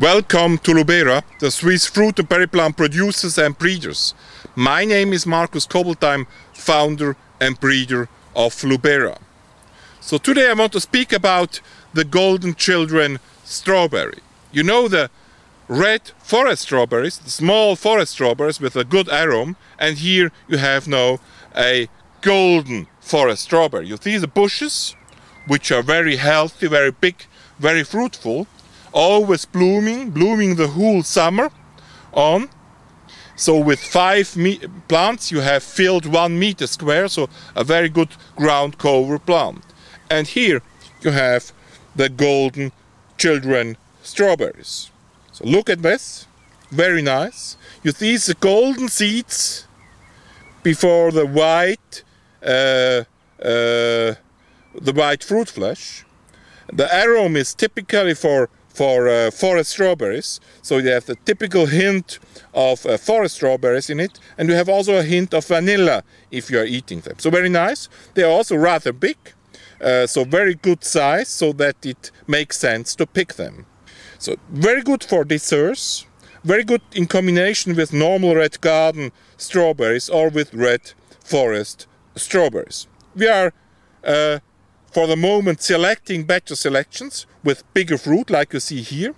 Welcome to Lubera, the Swiss fruit and berry plant producers and breeders. My name is Markus Kobelt, founder and breeder of Lubera. So today I want to speak about the golden children strawberry. You know the red forest strawberries, the small forest strawberries with a good aroma, and here you have now a golden forest strawberry. You see the bushes, which are very healthy, very big, very fruitful, always blooming, blooming the whole summer on. So with five plants you have filled one meter square, so a very good ground cover plant. And here you have the golden children strawberries. So look at this, very nice. You see the golden seeds before the white, uh, uh, the white fruit flesh. The aroma is typically for for uh, forest strawberries. So you have the typical hint of uh, forest strawberries in it, and you have also a hint of vanilla if you are eating them. So very nice. They are also rather big, uh, so very good size, so that it makes sense to pick them. So very good for desserts, very good in combination with normal red garden strawberries or with red forest strawberries. We are uh, for the moment selecting better selections with bigger fruit like you see here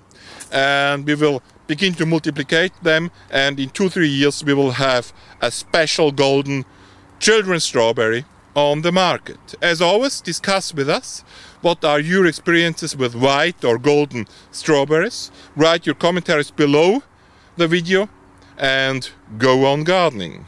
and we will begin to multiply them and in two three years we will have a special golden children's strawberry on the market. As always discuss with us what are your experiences with white or golden strawberries. Write your commentaries below the video and go on gardening.